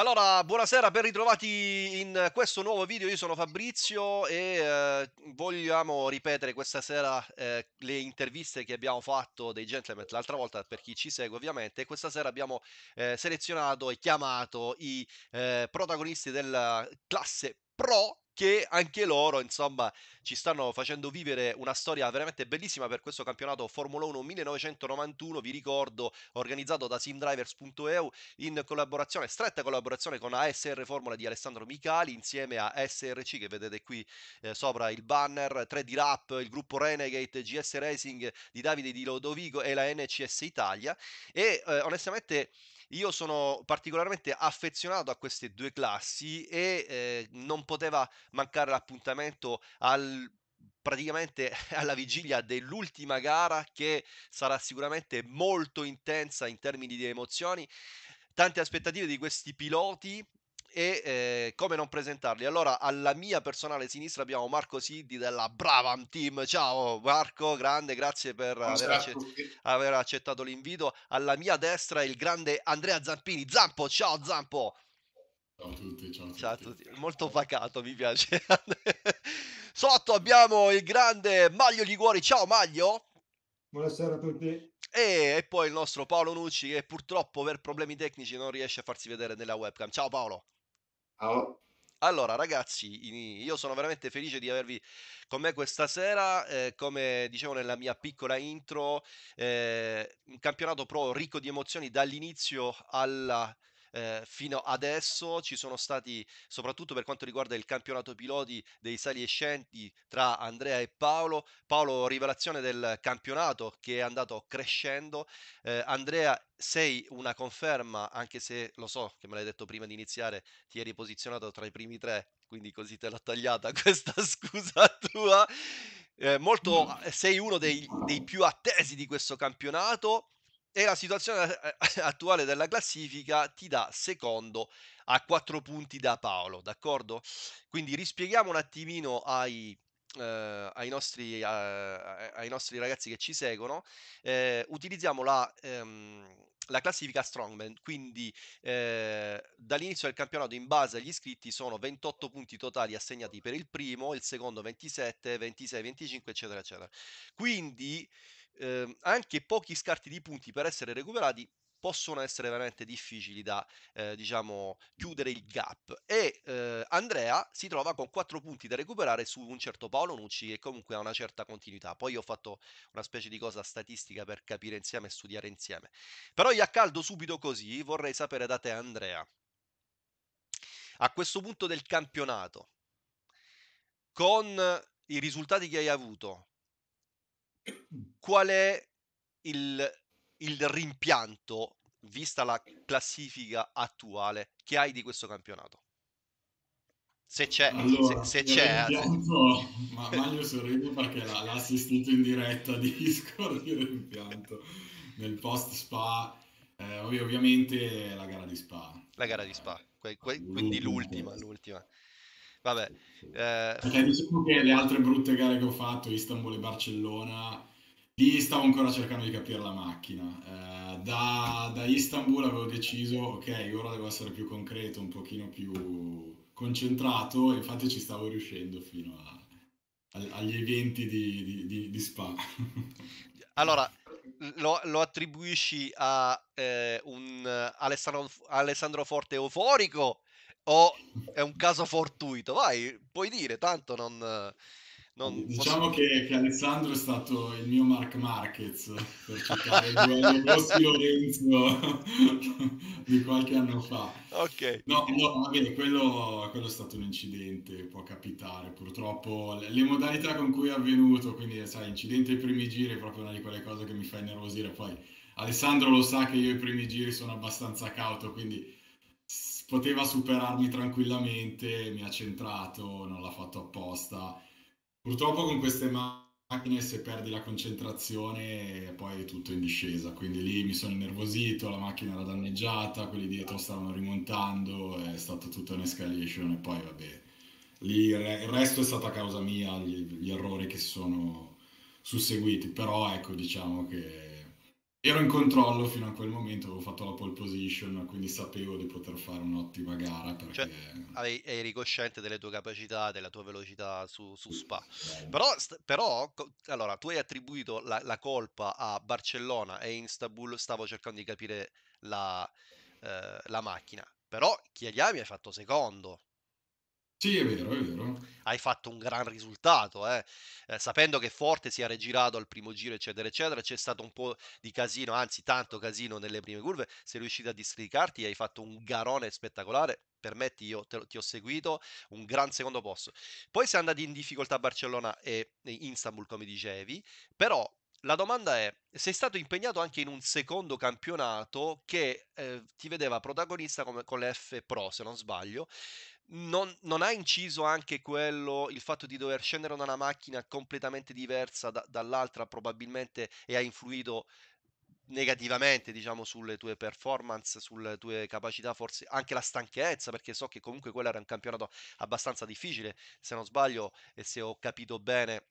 Allora, buonasera, ben ritrovati in questo nuovo video. Io sono Fabrizio e eh, vogliamo ripetere questa sera eh, le interviste che abbiamo fatto dei gentleman l'altra volta per chi ci segue ovviamente. Questa sera abbiamo eh, selezionato e chiamato i eh, protagonisti della classe Pro che anche loro, insomma, ci stanno facendo vivere una storia veramente bellissima per questo campionato Formula 1 1991, vi ricordo, organizzato da simdrivers.eu in collaborazione, stretta collaborazione con ASR Formula di Alessandro Micali insieme a SRC che vedete qui eh, sopra il banner, 3D Rap, il gruppo Renegade, GS Racing di Davide Di Lodovico e la NCS Italia. E eh, onestamente io sono particolarmente affezionato a queste due classi e eh, non poteva mancare l'appuntamento al praticamente alla vigilia dell'ultima gara che sarà sicuramente molto intensa in termini di emozioni. Tante aspettative di questi piloti e eh, come non presentarli? Allora, alla mia personale sinistra abbiamo Marco Siddi della Bravam Team. Ciao Marco, grande, grazie per aver, accett- aver, accettato l'invito. Alla mia destra il grande Andrea Zampini. Zampo, ciao Zampo. Ciao a tutti, ciao a ciao a tutti. Molto pacato, mi piace. Sotto abbiamo il grande Maglio Liguori. Ciao Maglio. Buonasera a tutti. E, e, poi il nostro Paolo Nucci che purtroppo per problemi tecnici non riesce a farsi vedere nella webcam. Ciao Paolo. Ciao. Allora, ragazzi, io sono veramente felice di avervi con me questa sera. Eh, come dicevo nella mia piccola intro, eh, un campionato pro ricco di emozioni dall'inizio alla eh, fino adesso ci sono stati, soprattutto per quanto riguarda il campionato piloti, dei sali e scendi tra Andrea e Paolo. Paolo, rivelazione del campionato che è andato crescendo. Eh, Andrea, sei una conferma, anche se lo so che me l'hai detto prima di iniziare, ti eri posizionato tra i primi tre, quindi così te l'ho tagliata questa scusa tua. Eh, molto, sei uno dei, dei più attesi di questo campionato e la situazione eh, attuale della classifica ti dà secondo a 4 punti da Paolo, d'accordo? Quindi rispieghiamo un attimino ai, eh, ai, nostri, eh, ai, nostri, ragazzi che ci seguono, eh, utilizziamo la, ehm, la, classifica Strongman, quindi eh, dall'inizio del campionato in base agli iscritti sono 28 punti totali assegnati per il primo, il secondo 27, 26, 25 eccetera eccetera. Quindi eh, anche pochi scarti di punti per essere recuperati possono essere veramente difficili da eh, diciamo chiudere il gap. E eh, Andrea si trova con 4 punti da recuperare su un certo Paolo Nucci che comunque ha una certa continuità. Poi ho fatto una specie di cosa statistica per capire insieme e studiare insieme. Però io accaldo subito così vorrei sapere da te Andrea a questo punto del campionato con i risultati che hai avuto qual è il, il rimpianto, vista la classifica attuale, che hai di questo campionato? Se c'è, allora, se, se c'è. Rimpianto, ma Maglio sorride perché l'ha, l'ha, assistito in diretta di Discord il rimpianto nel post Spa. Eh, ovviamente la gara di Spa. La gara di Spa, que, que, quindi l'ultima, l'ultima. Vabbè. Eh... Perché diciamo che le altre brutte gare che ho fatto, Istanbul e Barcellona, lì stavo ancora cercando di capire la macchina. Eh, da, da, Istanbul avevo deciso, ok, ora devo essere più concreto, un pochino più concentrato, e infatti ci stavo riuscendo fino a, a, agli eventi di, di, di, di Spa. allora, lo, lo, attribuisci a eh, un Alessandro, Alessandro Forte euforico o è un caso fortuito? Vai, puoi dire, tanto non... non diciamo posso... che, che, Alessandro è stato il mio Mark Marquez, per citare il duello Rossi Lorenzo di qualche anno fa. Ok. No, no vabbè, quello, quello, è stato un incidente, può capitare. Purtroppo le modalità con cui è avvenuto, quindi sai, incidente ai primi giri è proprio una di quelle cose che mi fa innervosire. Poi Alessandro lo sa che io i primi giri sono abbastanza cauto, quindi poteva superarmi tranquillamente, mi ha centrato, non l'ha fatto apposta. Purtroppo con queste macchine se perdi la concentrazione poi è tutto in discesa, quindi lì mi sono innervosito, la macchina era danneggiata, quelli dietro stavano rimontando, è stata tutta un'escalation e poi vabbè, lì il resto è stata causa mia, gli, gli errori che si sono susseguiti, però ecco diciamo che ero in controllo fino a quel momento, avevo fatto la pole position, quindi sapevo di poter fare un'ottima gara Cioè, perché... avevi- eri cosciente delle tue capacità, della tua velocità su, su Spa. Però, però, allora, tu hai attribuito la, la colpa a Barcellona e Istanbul, stavo cercando di capire la, eh, la macchina. Però Chiariami hai fatto secondo. Sì, è vero, è vero. hai fatto un gran risultato, eh. Eh, sapendo che Forte si era girato al primo giro, eccetera, eccetera, c'è stato un po' di casino, anzi tanto casino nelle prime curve, sei riuscito a districarti, hai fatto un garone spettacolare, permetti, io te ti ho seguito, un gran secondo posto. Poi sei andati in difficoltà a Barcellona e e Istanbul, come dicevi, però la domanda è, sei stato impegnato anche in un secondo campionato che eh, ti vedeva protagonista come, con le F Pro, se non sbaglio, non, non ha inciso anche quello, il fatto di dover scendere da una macchina completamente diversa da- dall'altra, probabilmente, e ha influito negativamente, diciamo, sulle tue performance, sulle tue capacità, forse anche la stanchezza, perché so che comunque quello era un campionato abbastanza difficile, se non sbaglio, e se ho capito bene,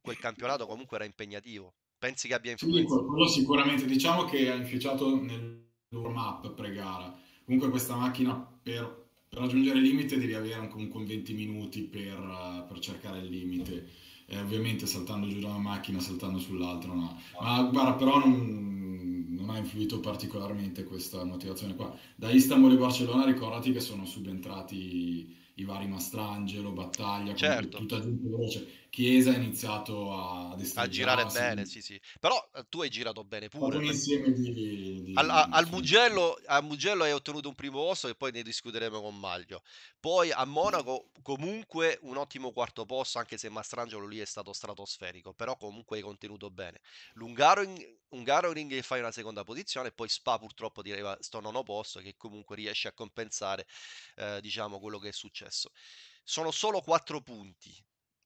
quel campionato comunque era impegnativo. Pensi che abbia Sì, influenzato? quello sicuramente. Diciamo che ha inficiato nel warm-up pre-gara. Comunque questa macchina per, per raggiungere il limite devi avere un- comunque un 20 minuti per, eh, per cercare il limite. E ovviamente saltando giù da una macchina, saltando sull'altra, no. Ma guarda, però non, non ha influito particolarmente questa motivazione qua. Da Istanbul e Barcellona ricordati che sono subentrati i vari Mastrangelo, Battaglia, Certo. tutta gente veloce. Chiesa ha iniziato a A girare bene, sì, sì. Però eh, tu hai girato bene pure, un insieme di, Al, a- di- al Mugello, a Mugello hai ottenuto un primo posto e poi ne discuteremo con Maglio. Poi a Monaco comunque un ottimo quarto posto, anche se Mastrangelo lì è stato stratosferico, però comunque hai contenuto bene. L'Ungaroring, Hungaroring che fai una seconda posizione e poi Spa purtroppo ti arriva sto nono posto che comunque riesce a compensare eh, diciamo quello che è successo. Sono solo quattro punti,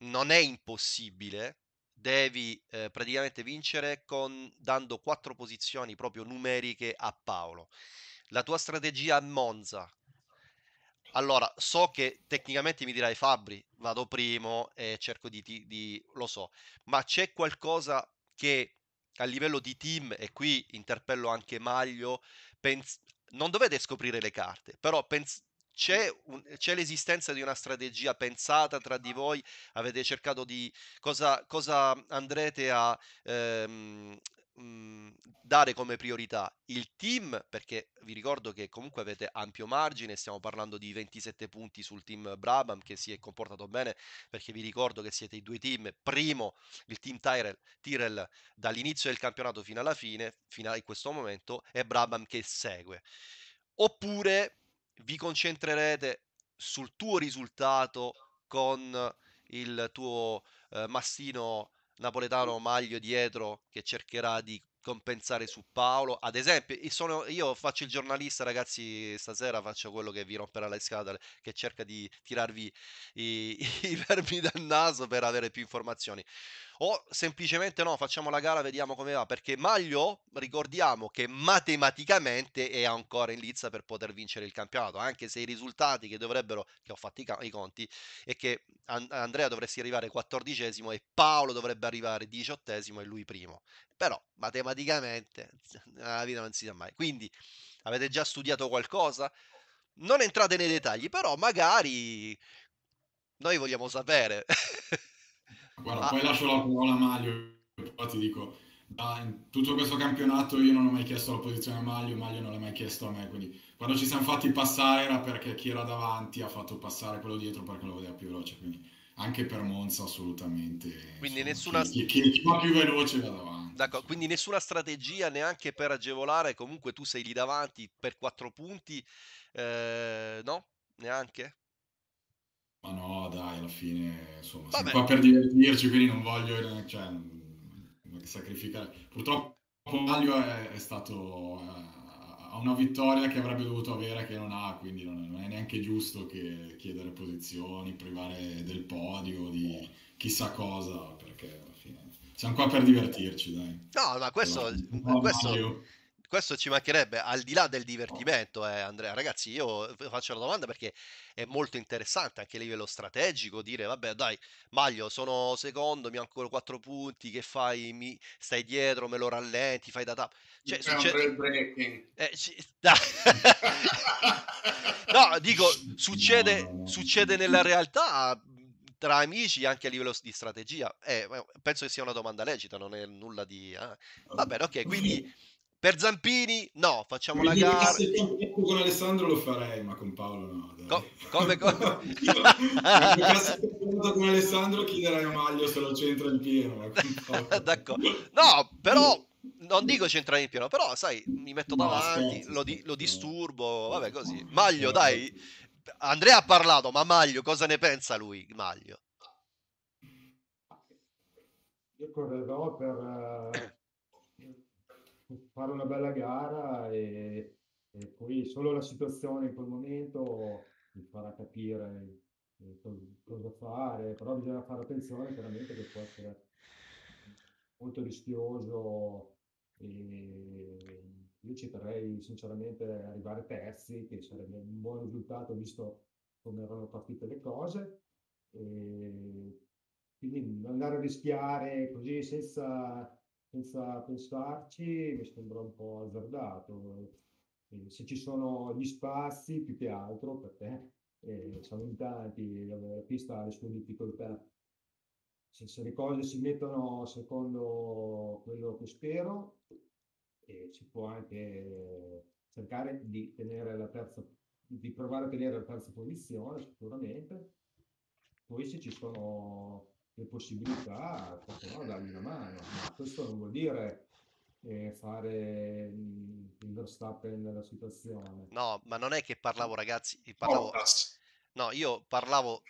non è impossibile, devi eh, praticamente vincere con, dando quattro posizioni proprio numeriche a Paolo. La tua strategia a Monza. Allora, so che tecnicamente mi dirai Fabri, vado primo e cerco di, di- lo so, ma c'è qualcosa che a livello di team, e qui interpello anche Maglio, pens- non dovete scoprire le carte, però pens- c'è, un- c'è l'esistenza di una strategia pensata tra di voi? Avete cercato di cosa, cosa andrete a ehm, mm, dare come priorità? Il team, perché vi ricordo che comunque avete ampio margine, stiamo parlando di 27 punti sul team Brabham che si è comportato bene, perché vi ricordo che siete i due team, primo il team Tyrell, Tyrrell dall'inizio del campionato fino alla fine, fino a questo momento, e Brabham che segue. Oppure vi concentrerete sul tuo risultato con il tuo eh, mastino napoletano Maglio dietro che cercherà di compensare su Paolo. Ad esempio, io, sono- io faccio il giornalista, ragazzi, stasera faccio quello che vi romperà le scatole, che cerca di tirarvi i, i vermi dal naso per avere più informazioni. O semplicemente no, facciamo la gara, vediamo come va, perché Maglio, ricordiamo che matematicamente è ancora in lizza per poter vincere il campionato, anche se i risultati che dovrebbero, che ho fatto i, i conti, è che An- Andrea dovresti arrivare quattordicesimo e Paolo dovrebbe arrivare diciottesimo e lui primo. Però matematicamente nella vita non si sa mai. Quindi avete già studiato qualcosa? Non entrate nei dettagli, però magari noi vogliamo sapere. Guarda, Ah, poi lascio la parola a Maglio, poi ti dico, da- tutto questo campionato io non ho mai chiesto la posizione a Maglio, Maglio non l'ha mai chiesto a me, quindi quando ci siamo fatti passare era perché chi era davanti ha fatto passare quello dietro perché lo vedeva più veloce, quindi anche per Monza assolutamente, quindi insomma, nessuna, chi, chi- chi- chi va più veloce va davanti, d'accordo, quindi nessuna strategia neanche per agevolare, comunque tu sei lì davanti per quattro punti, eh, no? Neanche? Ma no, dai, alla fine, insomma, siamo Vabbè, qua per divertirci, quindi non voglio, eh, cioè, sacrificare. Purtroppo Maglio è, è stato, eh, ha una vittoria che avrebbe dovuto avere che non ha, quindi non, non è neanche giusto che chiedere posizioni, privare del podio, di chissà cosa, perché siamo qua per divertirci, dai. no, ma questo, un a questo questo ci mancherebbe, al di là del divertimento, eh, Andrea. Ragazzi, io faccio la domanda perché è molto interessante anche a livello strategico dire, vabbè, dai, Maglio, sono secondo, mi ancora quattro punti, che fai? Mi stai dietro, me lo rallenti, fai da tap. Cioè, un succede... breaking. Eh, ci-. No, dico, No, succede, no, no. succede nella realtà tra amici anche a livello di strategia. Eh, penso che sia una domanda lecita, non è nulla di... eh. Va bene, ok, quindi per Zampini no, facciamo la gara. il campionato con Alessandro lo farei, ma con Paolo no. Co- come- co- Se con Alessandro chiederei a Maglio se lo c'entra in pieno. D'accordo. No, però non dico centrare in pieno, però sai, mi metto No, davanti, scherzo, lo, di- lo disturbo, vabbè così. Maglio, dai. Andrea ha parlato, ma Maglio cosa ne pensa lui, Maglio? Io correrò per eh, fare una bella gara e, e poi solo la situazione in quel momento mi farà capire eh, co- cosa fare, però bisogna fare attenzione chiaramente che può essere molto rischioso e io ci terrei sinceramente arrivare terzi, che sarebbe un buon risultato visto come erano partite le cose. E quindi andare a rischiare così senza, senza pensarci mi sembra un po' azzardato. E se ci sono gli spazi, più che altro, perché eh, siamo in tanti, la pista ha le sue difficoltà. Se, se le cose si mettono secondo quello che spero, e si può anche cercare di tenere la terza, di provare a tenere la terza posizione sicuramente. Poi se ci sono le possibilità, perché no, dargli una mano, ma questo non vuol dire eh, fare mm, il Verstappen nella situazione. No, ma non è che parlavo, ragazzi, parlavo, Bottas. no, io parlavo,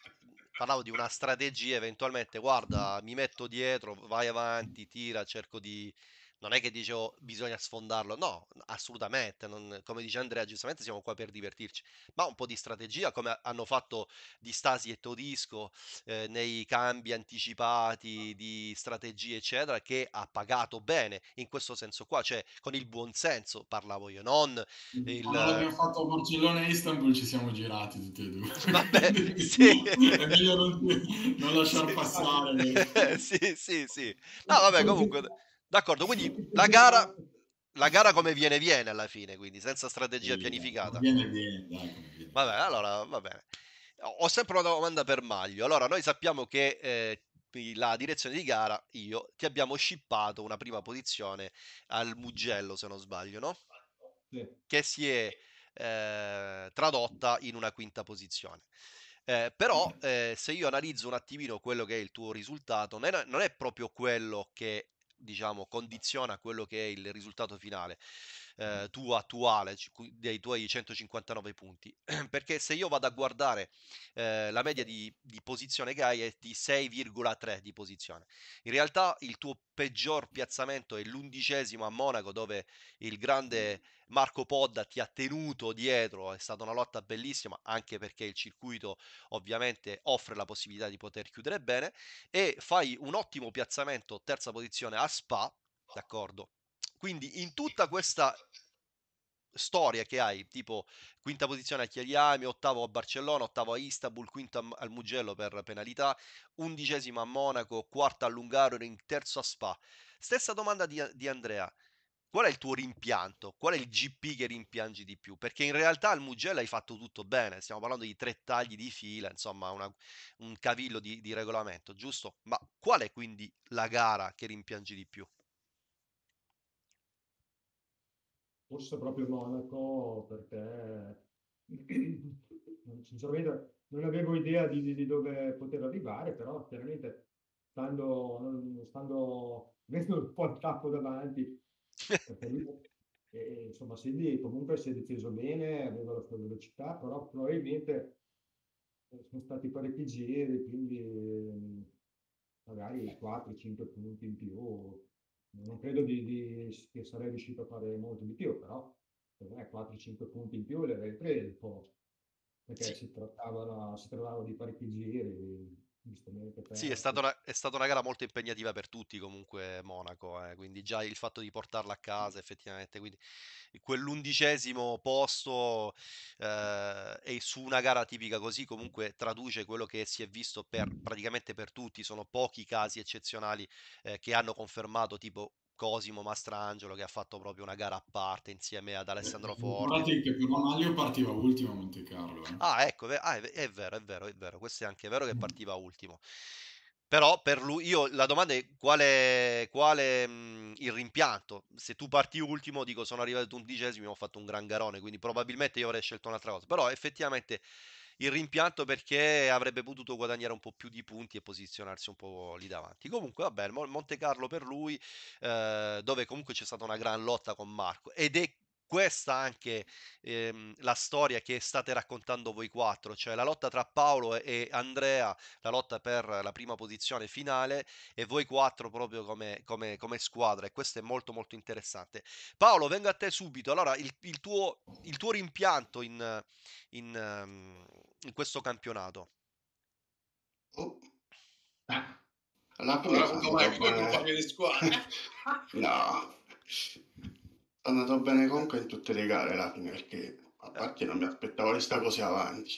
parlavo di una strategia, eventualmente, guarda, mi metto dietro, vai avanti, tira, cerco di... Non è che dicevo bisogna sfondarlo, no, assolutamente, non- come dice Andrea, giustamente siamo qua per divertirci, ma un po' di strategia come hanno fatto di Stasi e Todisco eh, nei cambi anticipati di strategie, eccetera, che ha pagato bene in questo senso qua, cioè con il buon senso parlavo io, non il... Quando l'abbiamo fatto a Barcellona e Istanbul ci siamo girati tutti e due. Vabbè, sì. È meglio non, non lasciar Sì. passare. sì, sì, sì. No, vabbè, comunque, d'accordo. Quindi la gara, la gara come viene, viene alla fine, quindi senza strategia pianificata. Viene bene, dai, viene. Vabbè, allora va bene. Ho ho sempre una domanda per Maglio. Allora, noi sappiamo che eh, la direzione di gara, io, ti abbiamo shippato una prima posizione al Mugello, se non sbaglio, no? Sì. che si è eh, tradotta in una quinta posizione. Eh, però eh, se io analizzo un attimino quello che è il tuo risultato, non è, non è proprio quello che diciamo condiziona quello che è il risultato finale eh, tuo attuale dei tuoi 159 punti. Perché se io vado a guardare eh, la media di, di posizione hai è di 6,3 di posizione. In realtà il tuo peggior piazzamento è l'undicesimo a Monaco dove il grande Marco Podda ti ha tenuto dietro, è stata una lotta bellissima anche perché il circuito ovviamente offre la possibilità di poter chiudere bene. E fai un ottimo piazzamento, terza posizione a Spa, d'accordo? Quindi in tutta questa storia che hai, tipo quinta posizione a Chiariami, ottavo a Barcellona, ottavo a Istanbul, quinto a- al Mugello per penalità, undicesimo a Monaco, quarta Lungaro, terzo a Spa. Stessa domanda di, di Andrea. Qual è il tuo rimpianto? Qual è il GP che rimpiangi di più? Perché in realtà al Mugello hai fatto tutto bene, stiamo parlando di tre tagli di fila, insomma una- un cavillo di, di regolamento, giusto? Ma qual è quindi la gara che rimpiangi di più? Forse proprio Monaco perché sinceramente non avevo idea di, di- dove poter arrivare, però chiaramente stando, stando avendo un po' il tappo davanti, eh, insomma, Silvi comunque si è difeso bene, aveva la sua velocità, però probabilmente eh, sono stati parecchi giri, quindi magari 4-5 punti in più. Non credo di, di- che sarei riuscito a fare molto di più, però per me 4-5 punti in più li avrei presi, perché Sì. si trattavano, si trattavano di parecchi giri. Sì, è stata una, è stata una gara molto impegnativa per tutti comunque Monaco, eh, quindi già il fatto di portarla a casa effettivamente, quindi quell'undicesimo posto eh, e su una gara tipica così comunque traduce quello che si è visto per, praticamente per tutti, sono pochi casi eccezionali eh, che hanno confermato tipo Cosimo Mastrangelo che ha fatto proprio una gara a parte insieme ad Eh, Alessandro Forti. Ricordati che però Maglio partiva ultimo a Monte Carlo. eh. Ah, ecco, ah, è, è vero, è vero, è vero, questo è anche vero che partiva ultimo. Però per lui, io la domanda è quale, quale mh, il rimpianto? Se tu parti ultimo, dico sono arrivato undicesimo, ho fatto un gran garone, quindi probabilmente io avrei scelto un'altra cosa. Però effettivamente il rimpianto perché avrebbe potuto guadagnare un po' più di punti e posizionarsi un po' lì davanti. Comunque, vabbè, Monte Carlo per lui, eh, dove comunque c'è stata una gran lotta con Marco ed è questa anche ehm, la storia che state raccontando voi quattro, cioè la lotta tra Paolo e Andrea, la lotta per la prima posizione finale e voi quattro proprio come, come- come squadra e questo è molto molto interessante. Paolo, vengo a te subito. Allora, il, il tuo, il tuo rimpianto in, in, ehm, in questo campionato? Oh. Alla fine Allora, andato come bene. compagno di squadra. No, sono andato bene comunque in tutte le gare alla fine perché a parte non mi aspettavo di stare così avanti.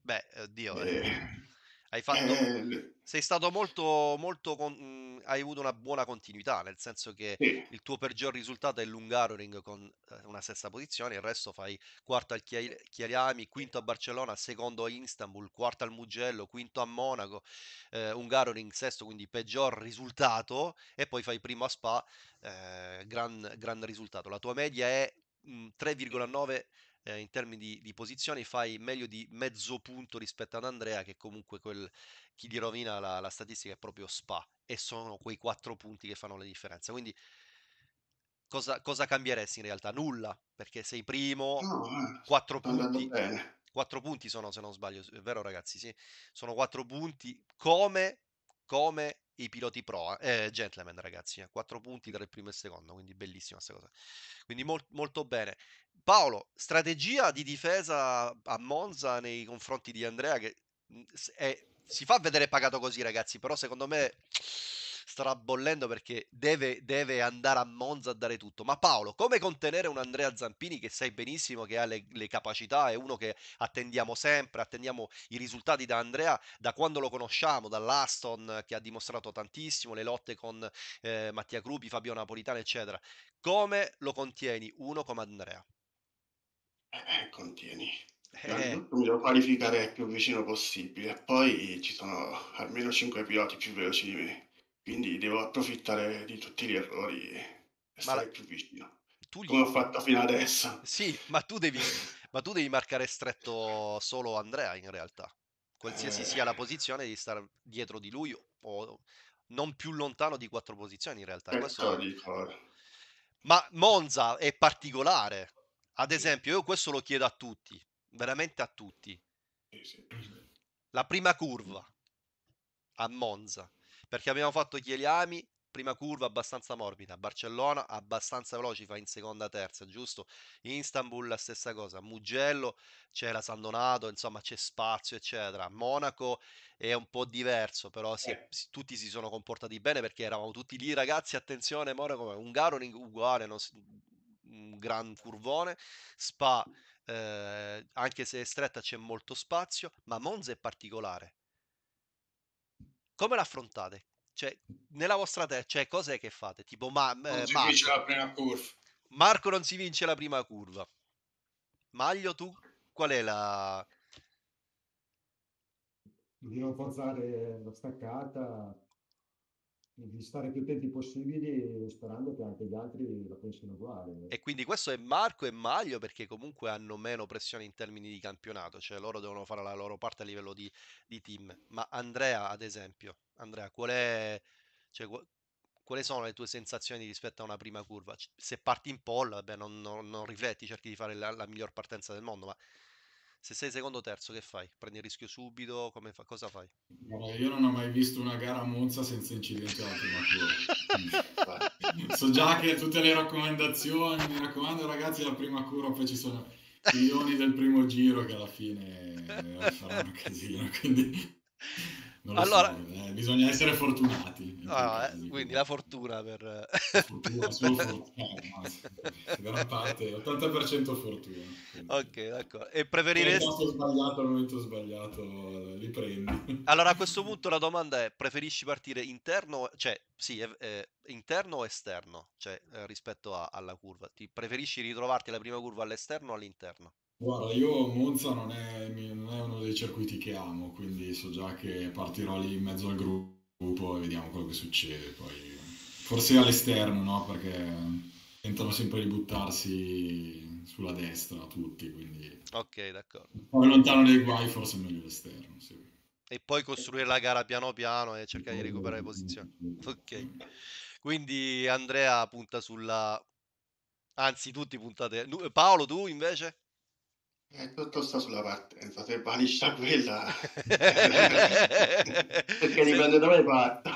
Beh, oddio, eh, Eh, hai fatto... eh, Sei stato molto, molto, con- mh, hai avuto una buona continuità, nel senso che sì, il tuo peggior risultato è l'Ungaroring con eh, una sesta posizione, il resto fai quarto al Chia- Chiariami, quinto a Barcellona, secondo a Istanbul, quarto al Mugello, quinto a Monaco, eh, Hungaroring sesto, quindi peggior risultato, e poi fai primo a Spa, eh, gran, gran risultato. La tua media è mh, 3,9 eh, in termini di, di posizioni, fai meglio di mezzo punto rispetto ad Andrea, che comunque quel, chi gli rovina la, la statistica è proprio Spa e sono quei quattro punti che fanno la differenza. Quindi cosa, cosa cambieresti in realtà? Nulla, perché sei primo, no, quattro punti, quattro punti sono se non sbaglio, è vero ragazzi? Sì, sono quattro punti come, come i piloti pro, eh, eh, gentleman ragazzi, eh, quattro punti tra il primo e il secondo, quindi bellissima questa cosa. Quindi mol- molto bene. Paolo, strategia di difesa a Monza nei confronti di Andrea che s- è- si fa vedere pagato così, ragazzi, però secondo me starà bollendo perché deve, deve andare a Monza a dare tutto. Ma Paolo, come contenere un Andrea Zampini che sai benissimo che ha le, le capacità, è uno che attendiamo sempre, attendiamo i risultati da Andrea da quando lo conosciamo, dall'Aston che ha dimostrato tantissimo, le lotte con eh, Mattia Crupi, Fabio Napolitano, eccetera. Come lo contieni uno come Andrea? Eh, contieni. Eh, mi devo qualificare il più vicino possibile, poi ci sono almeno 5 piloti più veloci di me, quindi devo approfittare di tutti gli errori e ma stare la- più vicino, tu come ho gli... fatto fino adesso. Sì, ma tu devi, ma tu devi marcare stretto solo Andrea in realtà. Qualsiasi sia la Eh, posizione, devi stare dietro di lui o non più lontano di quattro posizioni in realtà. Questo... Ma Monza è particolare. Ad esempio, io questo lo chiedo a tutti, veramente a tutti. La prima curva a Monza, perché abbiamo fatto Chieliami, prima curva abbastanza morbida, Barcellona abbastanza veloce, fa in seconda terza, giusto? Istanbul la stessa cosa, Mugello c'era San Donato, insomma c'è spazio, eccetera. Monaco è un po' diverso, però si è- Eh, si- tutti si sono comportati bene perché eravamo tutti lì, ragazzi, attenzione, Monaco è un garo uguale, non un gran curvone, Spa eh, anche se è stretta c'è molto spazio, ma Monza è particolare. Come l'affrontate? Cioè, nella vostra testa, cioè, cos'è che fate? Tipo, ma, Non eh, si vince Marco, la prima curva. Marco non si vince la prima curva. Maglio, tu qual è la... di non forzare la staccata, di stare più attenti possibili, sperando che anche gli altri la pensino uguale. E quindi questo è Marco e Maglio perché comunque hanno meno pressione in termini di campionato, cioè loro devono fare la loro parte a livello di, di team. Ma Andrea, ad esempio, Andrea, qual è, cioè, qu- quali sono le tue sensazioni rispetto a una prima curva? Se parti in pole, vabbè, non, non- non rifletti, cerchi di fare la, la miglior partenza del mondo, ma se sei secondo o terzo, che fai? Prendi il rischio subito? Fa- cosa fai? Guarda, io non ho mai visto una gara a Monza senza incidenti alla prima infatti. So già che tutte le raccomandazioni, mi raccomando ragazzi, la prima curva, poi ci sono i leoni del primo giro che alla fine eh, faranno casino, quindi Allora- so, eh, bisogna essere fortunati. quei eh, quindi la fortuna per... Fortuna, solo fortuna. Eh, no, gran parte, 80% fortuna. quindi- ok, d'accordo. E preferiresti... posto sbagliato al momento sbagliato li prendi. Allora, a questo punto la domanda è: preferisci partire interno, cioè, sì, eh, eh, interno o esterno, cioè, eh, rispetto a- alla curva? Ti preferisci ritrovarti alla prima curva all'esterno o all'interno? Guarda, io Monza non è, non è uno dei circuiti che amo, quindi so già che partirò lì in mezzo al gruppo e vediamo quello che succede. Poi, forse all'esterno, no? Perché tentano sempre di buttarsi sulla destra tutti, quindi Ok, d'accordo. poi lontano dai guai forse è meglio l'esterno, sì. E poi costruire la gara piano piano e cercare di recuperare posizioni. Ok. Quindi Andrea punta sulla... Anzi, tutti puntate... Paolo, tu invece? Eh, tutto sta sulla partenza, se vanisce quella... Perché dipende dove parto.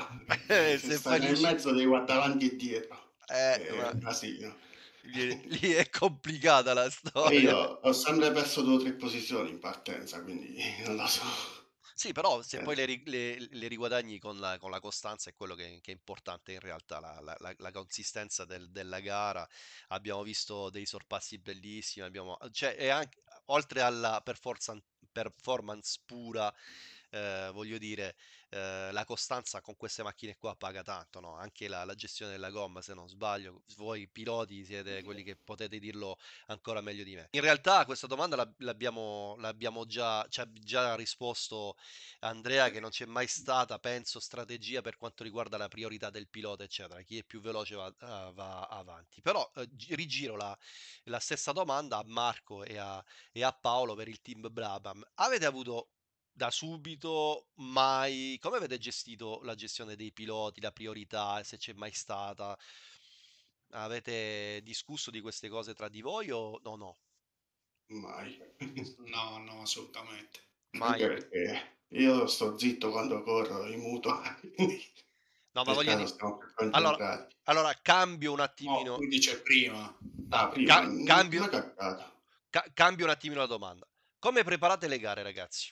Eh, Se stai nel mezzo devi guardare avanti e dietro. Eh, È ma un casino. lì, lì è complicata la storia. io ho sempre perso due o tre posizioni in partenza, quindi non lo so. Sì, però se Eh. poi le, le- le riguadagni con la, con la costanza è quello che, che è importante in realtà, la, la- la- consistenza del- della gara. Abbiamo visto dei sorpassi bellissimi, abbiamo, cioè, anche, oltre alla performance pura, eh, voglio dire, eh, la costanza con queste macchine qua paga tanto, no? Anche la, la gestione della gomma, se non sbaglio, voi piloti siete quelli che potete dirlo ancora meglio di me. In realtà questa domanda l'ab- l'abbiamo, l'abbiamo già, ci ha già risposto Andrea che non c'è mai stata, penso, strategia per quanto riguarda la priorità del pilota, eccetera. Chi è più veloce va, ah, va avanti. Però eh, gi- rigiro la, la stessa domanda a Marco e a, e a Paolo per il team Brabham. Avete avuto da subito mai, come avete gestito la gestione dei piloti, la priorità, se c'è mai stata? Avete discusso di queste cose tra di voi o no? No, Mai. No, no, assolutamente. mai. Anche perché io sto zitto quando corro in muto. No, ma voglio dire, allora, allora cambio un No, attimino. qui dice prima. Ah, prima, Ca- cambio-. Ca- cambio un attimino la domanda. Come preparate le gare, ragazzi?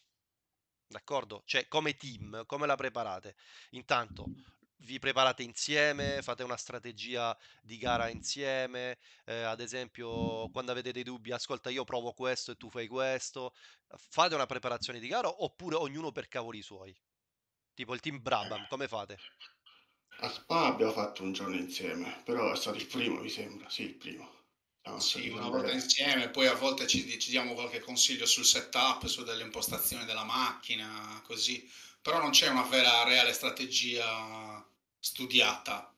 D'accordo? Cioè, come team, come la preparate? Intanto, vi preparate insieme, fate una strategia di gara insieme, eh, ad esempio, quando avete dei dubbi, ascolta, io provo questo e tu fai questo. Fate una preparazione di gara oppure ognuno per cavoli suoi? Tipo il team Brabham, come fate? A Spa abbiamo fatto un giorno insieme, però è stato il primo, mi sembra. Sì, il primo. Siamo Sì, stati una con volta insieme, poi a volte ci, ci diamo qualche consiglio sul setup, su delle impostazioni della macchina, così. Però non c'è una vera, reale strategia studiata.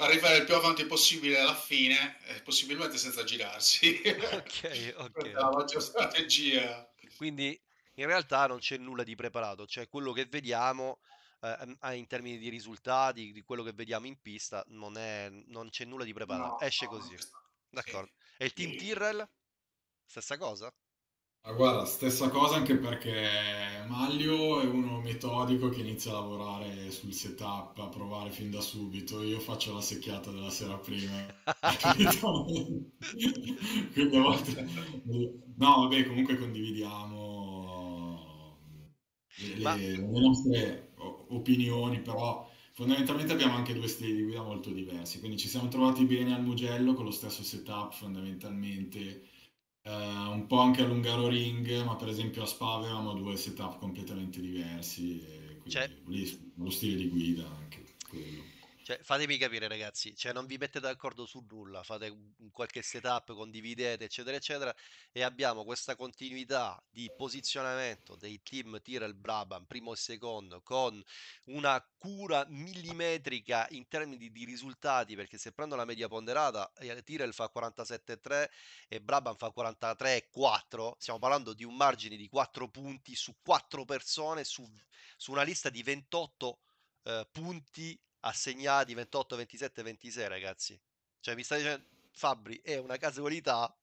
Arrivare il più avanti possibile alla fine, eh, possibilmente senza girarsi. Ok, ok. La maggior strategia. Quindi in realtà non c'è nulla di preparato, cioè quello che vediamo eh, eh, in termini di risultati, di quello che vediamo in pista, non, è, non c'è nulla di preparato, No, esce no, così. questa- D'accordo. sì. E il team Sì. Tyrrell? Stessa cosa? Ma guarda, stessa cosa anche perché Maglio è uno metodico che inizia a lavorare sul setup, a provare fin da subito. Io faccio la secchiata della sera prima. Quindi a volte... No, vabbè, comunque condividiamo le, Ma- le nostre opinioni, però fondamentalmente abbiamo anche due stili di guida molto diversi. Quindi ci siamo trovati bene al Mugello con lo stesso setup fondamentalmente. Eh, un po' anche all'Ungaro Ring, ma per esempio a Spa avevamo due setup completamente diversi, quindi Cioè- lì lo stile di guida anche quello. Cioè, fatemi capire, ragazzi, cioè non vi mettete d'accordo su nulla, fate qualche setup, condividete, eccetera, eccetera, e abbiamo questa continuità di posizionamento dei team Tyrrell Brabham, primo e secondo, con una cura millimetrica in termini di risultati, perché se prendo la media ponderata, eh, Tyrrell fa 47,3 e Brabham fa 43,4, stiamo parlando di un margine di 4 punti su 4 persone su, su una lista di 28 eh, punti assegnati 28, 27, 26 ragazzi. Cioè mi stai dicendo Fabri è una casualità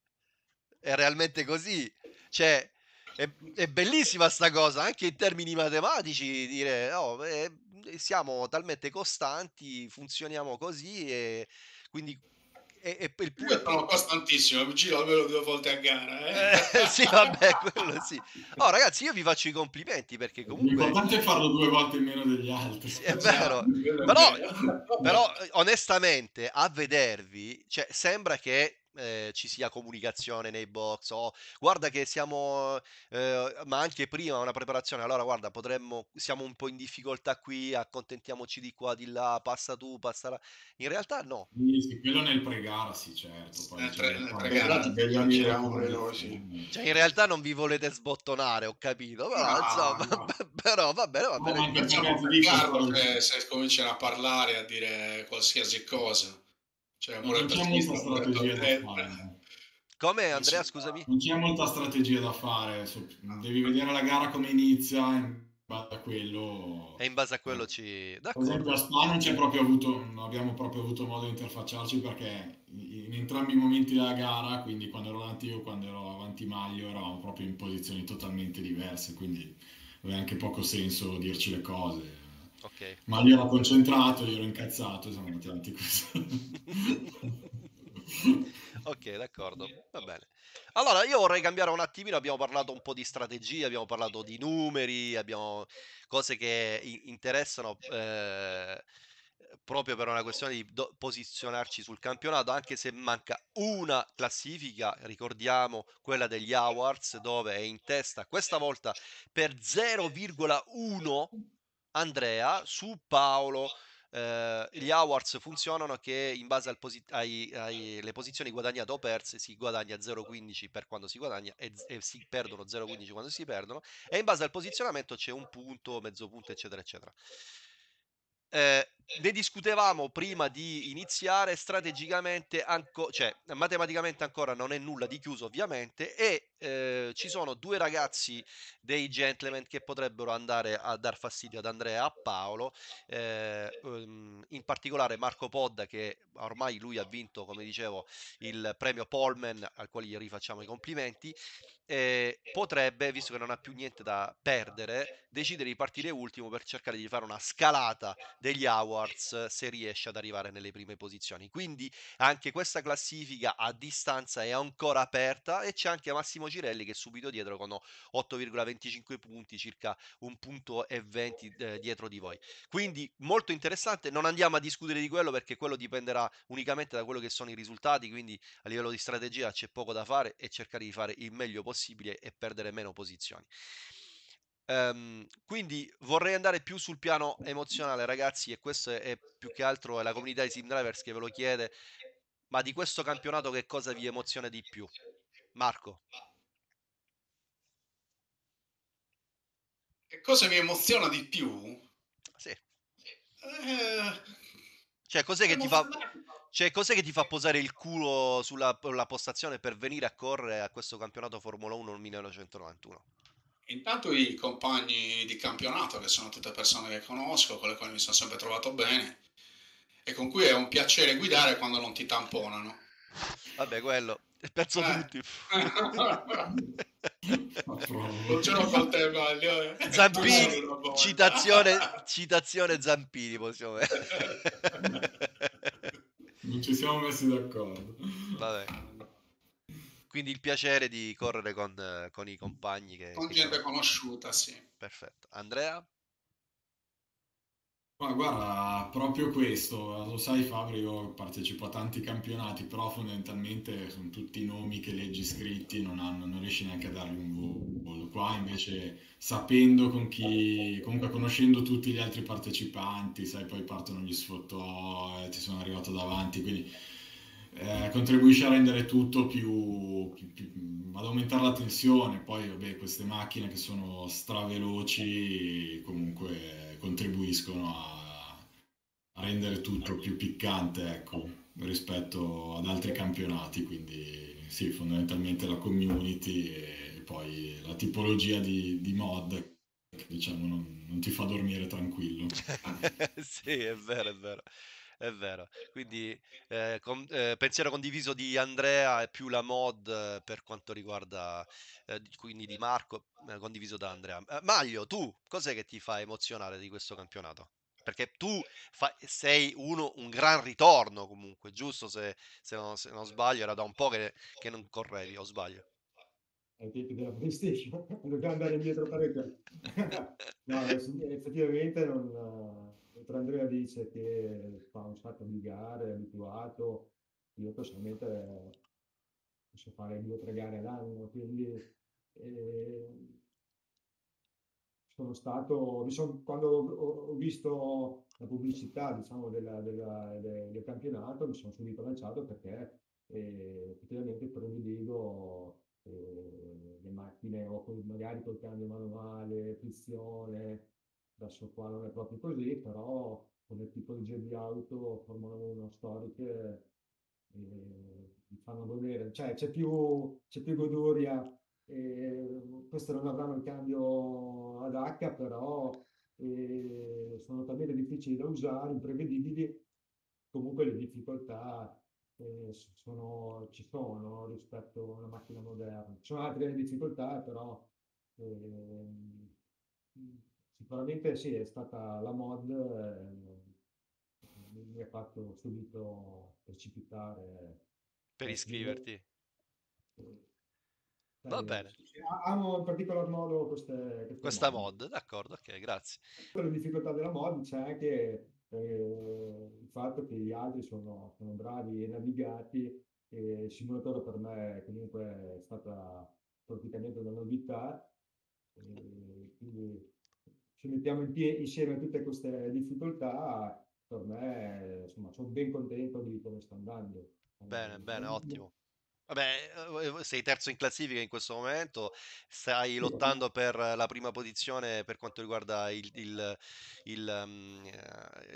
è realmente così. Cioè è, è bellissima sta cosa anche in termini matematici dire oh, eh, siamo talmente costanti, funzioniamo così e quindi e, e il Io sono costantissimo, giro almeno due volte a gara. Eh? eh, sì, vabbè, quello sì. Oh, ragazzi, io vi faccio i complimenti perché comunque... L'importante è farlo due volte in meno degli altri. Sì, è vero. però, però, onestamente, a vedervi, cioè, sembra che eh, ci sia comunicazione nei box o guarda che siamo eh, ma anche prima una preparazione allora guarda potremmo siamo un po' in difficoltà qui accontentiamoci di qua di là passa tu passa là. In realtà no. Sì, sì, quello nel pre-gara sì certo poi nel, pre- nel pre-gara cioè in realtà non vi volete sbottonare ho capito però no, insomma no. però va bene va bene no, facciamo se, se cominciano a parlare a dire qualsiasi cosa cioè, non c'è molta strategia da fare. Come Andrea, scusami? Non c'è molta strategia da fare, devi vedere la gara come inizia in base a quello. E in base a quello ci... D'accordo. Per esempio a Spa non, c'è proprio avuto, non abbiamo proprio avuto modo di interfacciarci perché in entrambi i momenti della gara, quindi quando ero davanti io quando ero avanti Maglio, eravamo proprio in posizioni totalmente diverse, quindi aveva anche poco senso dirci le cose. Okay. Ma io ero concentrato, io ero incazzato, siamo andati avanti così. ok, d'accordo, va bene. Allora, io vorrei cambiare un attimino, abbiamo parlato un po' di strategia, abbiamo parlato di numeri, abbiamo cose che interessano eh, proprio per una questione di do- posizionarci sul campionato, anche se manca una classifica, ricordiamo quella degli Awards, dove è in testa questa volta per 0,1 Andrea su Paolo. Eh, gli awards funzionano che in base alle posizioni guadagnate o perse si guadagna 0,15 per quando si guadagna e, e si perdono 0,15 quando si perdono e in base al posizionamento c'è un punto, mezzo punto eccetera eccetera. Eh, ne discutevamo prima di iniziare strategicamente, anco, cioè matematicamente ancora non è nulla di chiuso ovviamente e eh, ci sono due ragazzi dei gentleman che potrebbero andare a dar fastidio ad Andrea e a Paolo, eh, um, in particolare Marco Podda che ormai lui ha vinto come dicevo il premio Polman al quale gli rifacciamo i complimenti eh, potrebbe, visto che non ha più niente da perdere, decidere di partire ultimo per cercare di fare una scalata degli awards se riesce ad arrivare nelle prime posizioni. Quindi anche questa classifica a distanza è ancora aperta e c'è anche Massimo Girelli che è subito dietro con 8,25 punti, circa un punto e 20 eh, dietro di voi. Quindi molto interessante, non andiamo a discutere di quello perché quello dipenderà unicamente da quello che sono i risultati, quindi a livello di strategia c'è poco da fare e cercare di fare il meglio possibile e perdere meno posizioni. Um, quindi vorrei andare più sul piano emozionale, ragazzi, e questo è più che altro è la comunità di Sim Drivers che ve lo chiede. Ma di questo campionato che cosa vi emoziona di più? Marco. Che cosa mi emoziona di più? Sì. Eh, cioè, cos'è che ti fa cioè, cos'è che ti fa posare il culo sulla postazione per venire a correre a questo campionato Formula 1 nel 1991? Intanto i compagni di campionato, che sono tutte persone che conosco, con le quali mi sono sempre trovato bene e con cui è un piacere guidare quando non ti tamponano. Vabbè, quello. Penso eh. tutti. non ce l'ho col te, Maglio. Zampini, citazione, citazione Zampini, possiamo dire. Non ci siamo messi d'accordo. Vabbè. Quindi il piacere di correre con, con i compagni che... Con che gente sono... conosciuta, sì. Perfetto. Andrea? Ma guarda, proprio questo, lo sai Fabri, io partecipo a tanti campionati, però fondamentalmente sono tutti nomi che leggi scritti, non, hanno, non riesci neanche a dargli un volo. Qua invece sapendo con chi, comunque conoscendo tutti gli altri partecipanti, sai, poi partono gli sfottò, eh, ti sono arrivato davanti, quindi eh, contribuisce a rendere tutto più, più, più, ad aumentare la tensione. Poi, vabbè, queste macchine che sono straveloci comunque contribuiscono a, a rendere tutto più piccante, ecco, rispetto ad altri campionati. Quindi, sì, fondamentalmente la community e poi la tipologia di, di mod che diciamo non, non ti fa dormire tranquillo. sì, è vero, è vero è vero. Quindi eh, con, eh, pensiero condiviso di Andrea e più la mod eh, per quanto riguarda eh, quindi di Marco, eh, condiviso da Andrea. Maglio, tu cos'è che ti fa emozionare di questo campionato? perché tu fa- sei uno, un gran ritorno comunque, giusto? Se, se, non, se non sbaglio, era da un po' che, che non correvi, o sbaglio? ai tempi della PlayStation, dobbiamo andare indietro parecchio. no, effettivamente non, Andrea dice che fa un sacco di gare, è abituato, io personalmente posso fare due o tre gare all'anno, quindi eh, sono stato, son, quando ho, visto la pubblicità diciamo, della, della, del, del campionato mi sono subito lanciato perché eh, effettivamente prevedivo eh, le macchine o magari col cambio manuale, frizione, adesso qua non è proprio così, però come tipologia di auto Formula 1 storiche eh, mi fanno godere, cioè c'è più, c'è più goduria. Eh, queste non avranno il cambio ad H, però eh, sono talmente difficili da usare, imprevedibili, comunque le difficoltà eh, sono, ci sono rispetto a una macchina moderna. Ci sono altre difficoltà, però eh, sicuramente sì, è stata la mod, eh, mi ha fatto subito precipitare. Per iscriverti. Va bene. Amo in particolar modo queste, queste questa mod. mod. d'accordo, ok, grazie. Le difficoltà della mod c'è anche eh, il fatto che gli altri sono, sono bravi e navigati e il simulatore per me comunque è stata praticamente una novità quindi ci mettiamo in pie- insieme tutte queste difficoltà per me insomma sono ben contento di come sta andando. Bene bene ottimo. Vabbè, sei terzo in classifica in questo momento, stai lottando per la prima posizione per quanto riguarda il, il, il, um,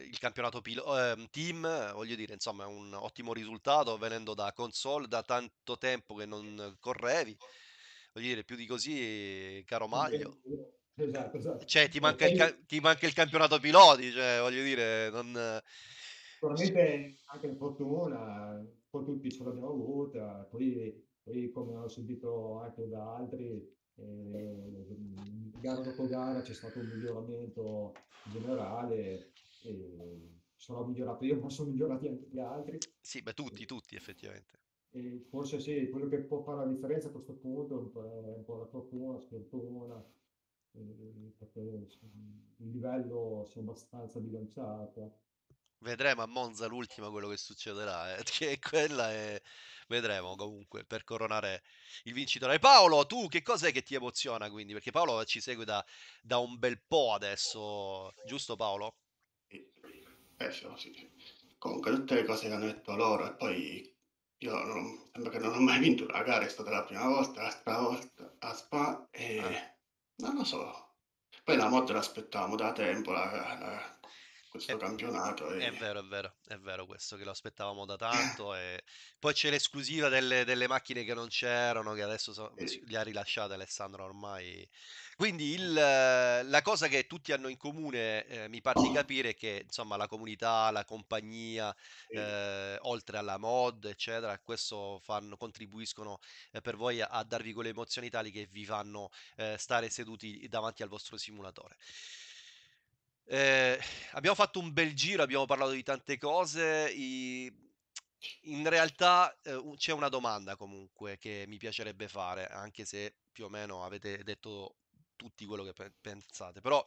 il campionato pilo- uh, team, voglio dire, insomma, un ottimo risultato venendo da console, da tanto tempo che non correvi, voglio dire, più di così, caro Maglio. Esatto, esatto. Cioè, ti manca, il, ca- ti manca il campionato piloti, cioè, voglio dire, non... Sicuramente anche la fortuna po' tutti ce l'abbiamo avuta, poi, poi come ho sentito anche da altri, eh, gara dopo gara c'è stato un miglioramento generale, eh, sono migliorato io, ma sono migliorati anche gli altri. Sì, beh, tutti, tutti effettivamente. E forse sì, quello che può fare la differenza a questo punto è un po', è un po la fortuna, la sfortuna, eh, perché il livello è abbastanza bilanciato. Vedremo a Monza l'ultima quello che succederà, eh, che quella è... Vedremo comunque per coronare il vincitore. Paolo, tu che cos'è che ti emoziona quindi? Perché Paolo ci segue da, da un bel po' adesso, giusto Paolo? Eh sì, sì, sì. Comunque tutte le cose che hanno detto loro e poi io non, sembra che non ho mai vinto una gara, è stata la prima volta, la volta a Spa e ah. Non lo so. Poi la mod l'aspettavamo da tempo, la, la, questo è, campionato. E... È vero, è vero, è vero questo che lo aspettavamo da tanto. E... Poi c'è l'esclusiva delle, delle, macchine che non c'erano, che adesso so, sì. li ha rilasciate Alessandro ormai. Quindi il, la cosa che tutti hanno in comune, eh, mi pare di capire, è che insomma la comunità, la compagnia, eh, oltre alla mod, eccetera, questo fanno, contribuiscono eh, per voi a, a, darvi quelle emozioni tali che vi fanno eh, stare seduti davanti al vostro simulatore. Eh, abbiamo fatto un bel giro, abbiamo parlato di tante cose. I... In realtà eh, c'è una domanda comunque che mi piacerebbe fare, anche se più o meno avete detto tutti quello che pe- pensate, però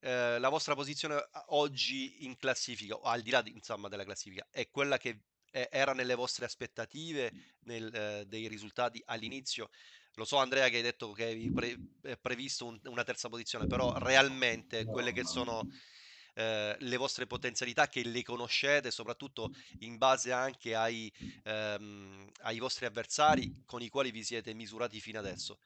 eh, la vostra posizione oggi in classifica, al di là di, insomma, della classifica, è quella che era nelle vostre aspettative nel, eh, dei risultati all'inizio? Lo so Andrea che hai detto che avevi pre- previsto un, una terza posizione, però realmente quelle che sono eh, le vostre potenzialità, che le conoscete soprattutto in base anche ai, ehm, ai vostri avversari con i quali vi siete misurati fino adesso,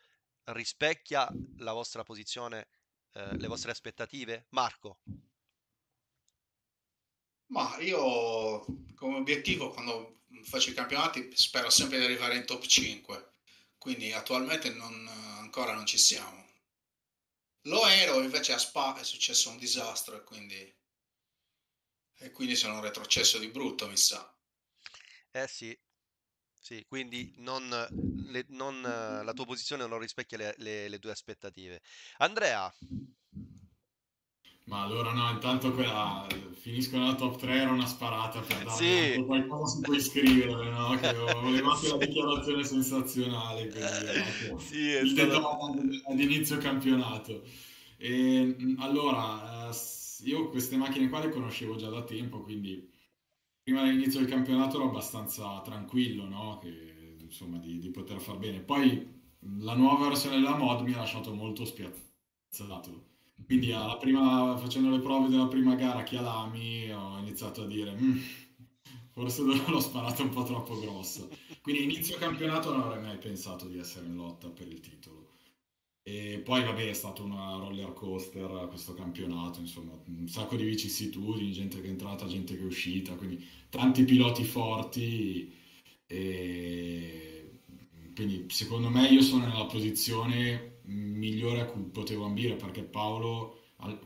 rispecchia la vostra posizione, eh, le vostre aspettative? Marco? Ma io come obiettivo quando faccio i campionati spero sempre di arrivare in top 5 quindi attualmente non, ancora non ci siamo. Lo ero, invece a Spa è successo un disastro e quindi, e quindi sono retrocesso di brutto, mi sa. Eh sì, sì, quindi non, le, non, la tua posizione non rispecchia le, le, le tue aspettative. Andrea? Ma allora no, intanto quella finiscono la top 3 era una sparata per dare Sì. qualcosa su cui scrivere, no? Che volevo anche la dichiarazione sensazionale, quindi no? Sì, è il stato... ad inizio campionato. E, mh, allora, eh, io queste macchine qua le conoscevo già da tempo, quindi prima dell'inizio del campionato ero abbastanza tranquillo, no? Che, insomma, di, di poter far bene. Poi la nuova versione della mod mi ha lasciato molto spiazzato. Quindi alla prima, facendo le prove della prima gara a Chialami ho iniziato a dire "Mm, forse l'ho sparata un po' troppo grossa. Quindi inizio campionato non avrei mai pensato di essere in lotta per il titolo. E poi vabbè è stato una roller coaster questo campionato, insomma un sacco di vicissitudini, gente che è entrata, gente che è uscita, quindi tanti piloti forti e quindi secondo me io sono nella posizione migliore a cui potevo ambire perché Paolo al-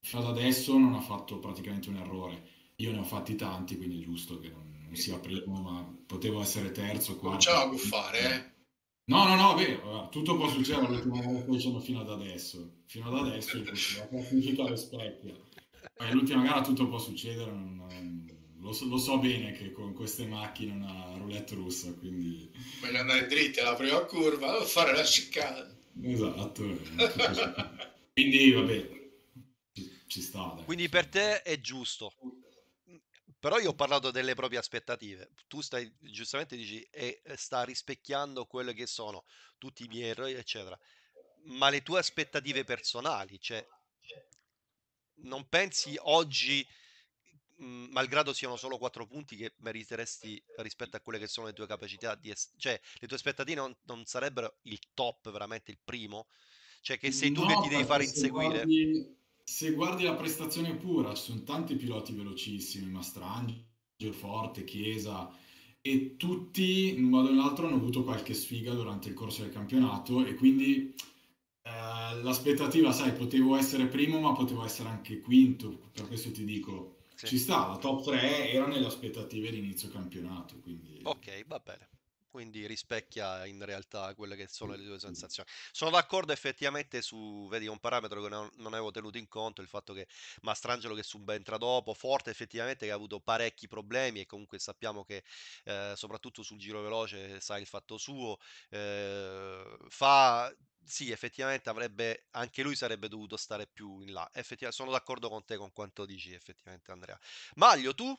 fino ad adesso non ha fatto praticamente un errore. Io ne ho fatti tanti, quindi è giusto che non, non sia primo, ma potevo essere terzo, quarto. Cominciamo a guffare, eh? No, no, no, beh, tutto può succedere l'ultima facciamo fino ad adesso. Fino ad adesso la classifica rispecchia. Poi L'ultima gara tutto può succedere, non- non- lo, so, lo so bene che con queste macchine è una roulette russa, quindi Meglio andare dritti alla prima curva, non fare la sciccata. Esatto. così. Quindi vabbè, ci, ci sta, dai. Quindi per te è giusto. Però io ho parlato delle proprie aspettative. Tu stai, giustamente dici, e e sta rispecchiando quelle che sono tutti i miei errori, eccetera. Ma le tue aspettative personali, cioè, non pensi oggi, mh, malgrado siano solo quattro punti, che meriteresti rispetto a quelle che sono le tue capacità di ess- cioè, le tue aspettative non, non sarebbero il top, veramente il primo? Cioè, che sei tu che No, ti devi fare se inseguire? guardi, se guardi la prestazione pura, sono tanti piloti velocissimi, Mastrangelo, Forte, Chiesa, e tutti in un modo o nell'altro hanno avuto qualche sfiga durante il corso del campionato e quindi eh, l'aspettativa, sai, potevo essere primo, ma potevo essere anche quinto, per questo ti dico, Sì. ci sta, la top 3 era nelle aspettative di inizio campionato, quindi... Ok, va bene. Quindi rispecchia in realtà quelle che sono le tue sensazioni. Sono d'accordo effettivamente su, vedi, un parametro che non, non avevo tenuto in conto, il fatto che Mastrangelo che subentra dopo, Forte effettivamente che ha avuto parecchi problemi e comunque sappiamo che eh, soprattutto sul giro veloce sa il fatto suo, eh, fa... Sì, effettivamente avrebbe, anche lui sarebbe dovuto stare più in là. Effettivamente, sono d'accordo con te con quanto dici, effettivamente, Andrea. Maglio, tu?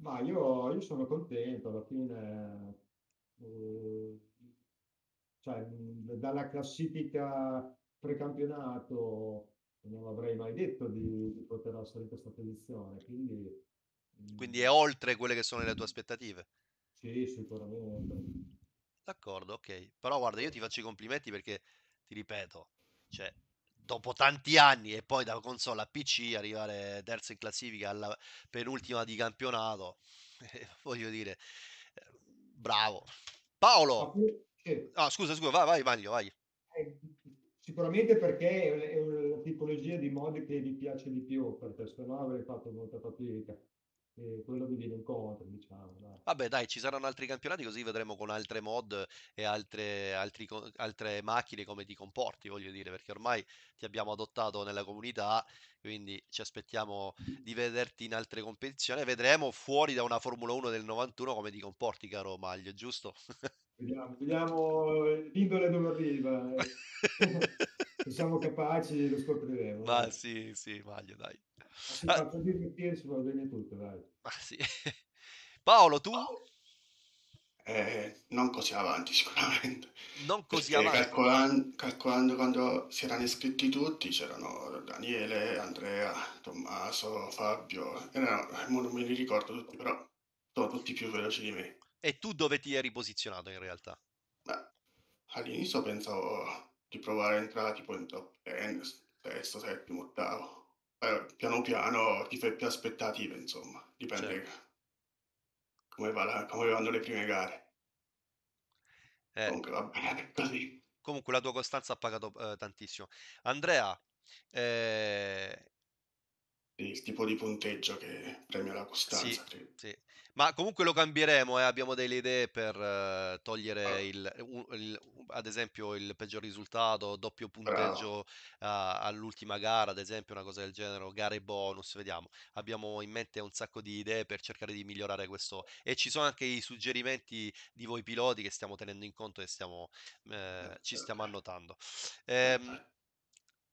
Ma io, io sono contento, alla fine, eh, cioè, dalla classifica precampionato non avrei mai detto di, di poter essere in questa posizione, quindi Quindi è oltre quelle che sono le tue aspettative. sì, sicuramente. D'accordo, ok. Però guarda, io ti faccio i complimenti perché, ti ripeto, cioè, dopo tanti anni e poi da console a PC arrivare terzo in classifica alla penultima di campionato, eh, voglio dire, eh, bravo. Paolo! Ah, scusa, scusa, vai, vai, Maglio, vai. eh, sicuramente perché è, è una tipologia di mod che vi piace di più, perché se no avrei fatto molta fatica. E quello mi viene incontro, diciamo. dai. Vabbè, dai, ci saranno altri campionati così vedremo con altre mod e altre, altri altre macchine come ti comporti, voglio dire, perché ormai ti abbiamo adottato nella comunità, quindi ci aspettiamo di vederti in altre competizioni vedremo fuori da una Formula 1 del 91 come ti comporti, caro Maglio, giusto? Vediamo, vediamo l'indole dove arriva. eh. Se siamo capaci lo scopriremo. Ma sì, sì, Maglio, dai. Si Ah, divertirsi, va bene tutto, dai. ma sì. Paolo, tu Eh, non così avanti sicuramente, non così perché avanti. calcolan- calcolando quando si erano iscritti tutti, c'erano Daniele, Andrea, Tommaso, Fabio, erano- non me li ricordo tutti, però sono tutti più veloci di me. E tu dove ti eri posizionato in realtà? Beh, all'inizio pensavo di provare a entrare tipo in top 10, sesto, settimo, ottavo. Poi piano piano ti fai più aspettative, insomma, dipende Certo. come, va la- come vanno le prime gare. Eh, Comunque va bene così. comunque la tua costanza ha pagato eh, tantissimo. Andrea, eh, il tipo di punteggio che premia la Sì, costanza, credo. sì. Ma comunque lo cambieremo, eh, abbiamo delle idee per eh, togliere Ah, il, un- il- ad esempio il peggior risultato, doppio punteggio ah, all'ultima gara, ad esempio una cosa del genere, gare bonus, vediamo. Abbiamo in mente un sacco di idee per cercare di migliorare questo e ci sono anche i suggerimenti di voi piloti che stiamo tenendo in conto e stiamo, eh, ci stiamo annotando. Ehm,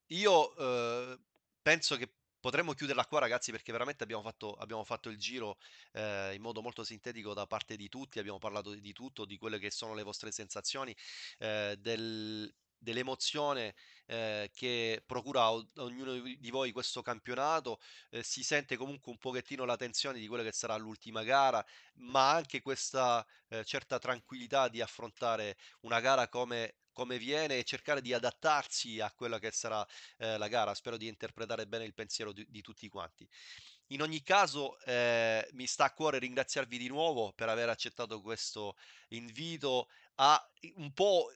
io eh, penso che potremmo chiuderla qua, ragazzi, perché veramente abbiamo fatto, abbiamo fatto il giro eh, in modo molto sintetico da parte di tutti. Abbiamo parlato di tutto, di quelle che sono le vostre sensazioni, eh, del- dell'emozione eh, che procura a ognuno di voi questo campionato. eh, si sente comunque un pochettino la tensione di quella che sarà l'ultima gara, ma anche questa eh, certa tranquillità di affrontare una gara come, come viene e cercare di adattarsi a quella che sarà eh, la gara. Spero di interpretare bene il pensiero di, di tutti quanti. In ogni caso, eh, mi sta a cuore ringraziarvi di nuovo per aver accettato questo invito a un po'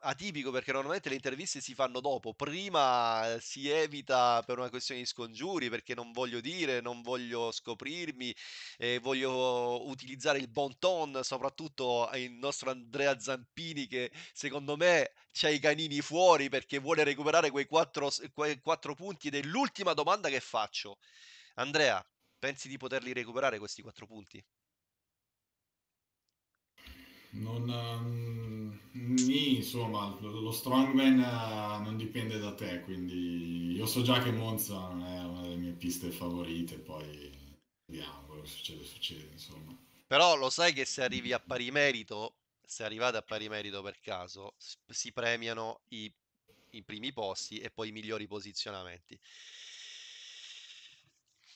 atipico perché normalmente le interviste si fanno dopo, prima eh, si evita per una questione di scongiuri perché non voglio dire, non voglio scoprirmi, eh, voglio utilizzare il bon ton, soprattutto il nostro Andrea Zampini che secondo me c'ha i canini fuori perché vuole recuperare quei quattro, quei quattro punti ed è l'ultima domanda che faccio. Andrea, pensi di poterli recuperare questi quattro punti? Non, ehm, nì, insomma, lo strongman eh, non dipende da te, quindi io so già che Monza non è una delle mie piste favorite, poi vediamo quello che succede, succede, insomma. Però lo sai che se arrivi a pari merito, se arrivate a pari merito per caso, si premiano i, i primi posti e poi i migliori posizionamenti.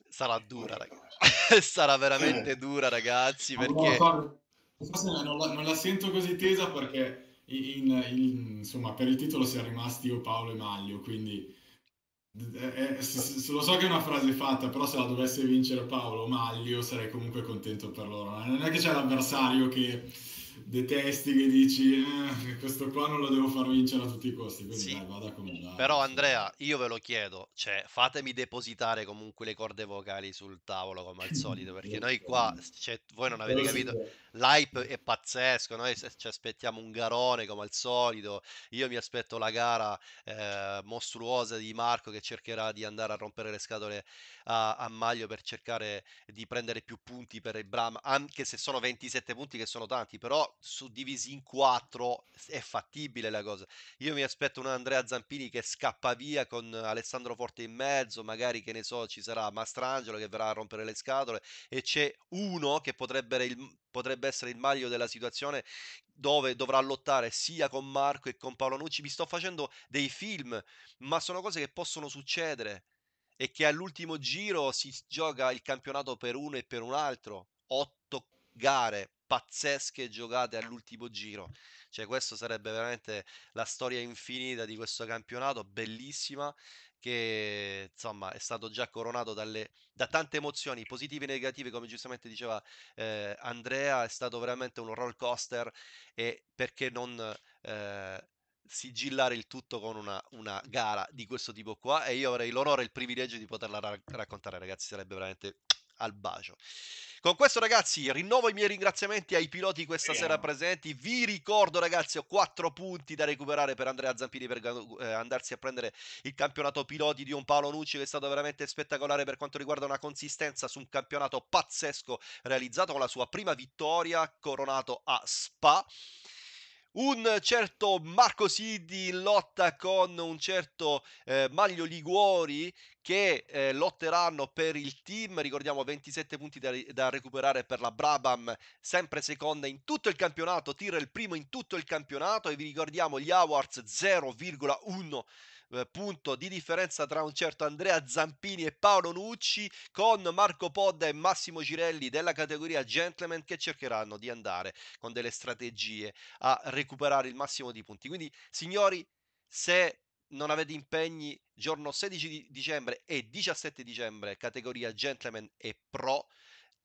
Sarà dura, rag- Sarà veramente dura, ragazzi, perché non la, non la sento così tesa perché in, in- insomma, per il titolo siamo rimasti io, Paolo e Maglio, quindi eh, eh, se- se- lo so che è una frase fatta, però se la dovesse vincere Paolo o Maglio sarei comunque contento per loro. Non è che c'è l'avversario che detesti, che dici "Eh, questo qua non lo devo far vincere a tutti i costi, quindi Sì. dai, vada come va. Però. Andrea, io ve lo chiedo, cioè fatemi depositare comunque le corde vocali sul tavolo come al solito, perché noi qua, cioè, voi non avete capito, l'hype è pazzesco, noi ci aspettiamo un garone come al solito, io mi aspetto la gara eh, mostruosa di Marco che cercherà di andare a rompere le scatole a, a Maglio per cercare di prendere più punti per il Bram, anche se sono 27 punti che sono tanti, però suddivisi in 4 è fattibile la cosa. Io mi aspetto un Andrea Zampini che scappa via con Alessandro Forte in mezzo, magari che ne so, ci sarà Mastrangelo che verrà a rompere le scatole e c'è uno che potrebbe, il- potrebbe essere il maglio della situazione dove dovrà lottare sia con Marco e con Paolo Nucci. Mi sto facendo dei film, ma sono cose che possono succedere e che all'ultimo giro si gioca il campionato per uno e per un altro. Otto gare pazzesche giocate all'ultimo giro. Cioè, questo sarebbe veramente la storia infinita di questo campionato, bellissima, che insomma è stato già coronato dalle, da tante emozioni positive e negative, come giustamente diceva eh, Andrea, è stato veramente un roller coaster e perché non eh, sigillare il tutto con una, una gara di questo tipo qua e io avrei l'onore e il privilegio di poterla ra- raccontare, ragazzi, sarebbe veramente al bacio. Con questo, ragazzi, rinnovo i miei ringraziamenti ai piloti questa sera presenti. Vi ricordo, ragazzi, ho quattro punti da recuperare per Andrea Zampini per eh, andarsi a prendere il campionato piloti di un Paolo Nucci che è stato veramente spettacolare per quanto riguarda una consistenza su un campionato pazzesco realizzato con la sua prima vittoria coronato a Spa. Un certo Marco Siddi in lotta con un certo eh, Maglio Liguori che eh, lotteranno per il team. Ricordiamo 27 punti da, da, recuperare per la Brabham, sempre seconda in tutto il campionato. Tira il primo in tutto il campionato. E vi ricordiamo gli Awards 0,1 eh, punto di differenza tra un certo Andrea Zampini e Paolo Nucci con Marco Podda e Massimo Girelli della categoria Gentleman che cercheranno di andare con delle strategie a recuperare il massimo di punti. Quindi, signori, se non avete impegni, giorno 16 di dicembre e 17 dicembre, categoria Gentleman e Pro,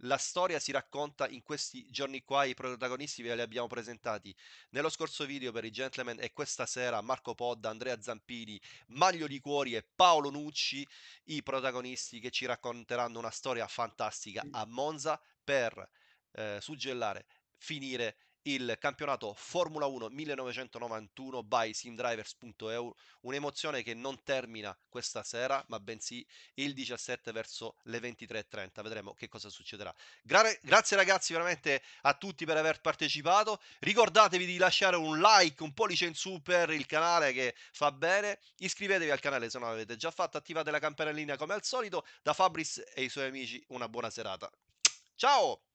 la storia si racconta in questi giorni qua, i protagonisti ve li abbiamo presentati. Nello scorso video per i gentleman e questa sera Marco Podda, Andrea Zampini, Maglio di Cuori e Paolo Nucci, i protagonisti che ci racconteranno una storia fantastica a Monza per eh, suggellare, finire il campionato Formula 1 1991 by simdrivers.eu, un'emozione che non termina questa sera, ma bensì il 17 verso le 23.30. Vedremo che cosa succederà. Gra- grazie ragazzi veramente a tutti per aver partecipato. Ricordatevi di lasciare un like, un pollice in su per il canale che fa bene. Iscrivetevi al canale se non l'avete già fatto, attivate la campanellina come al solito. Da Fabris e i suoi amici una buona serata. Ciao!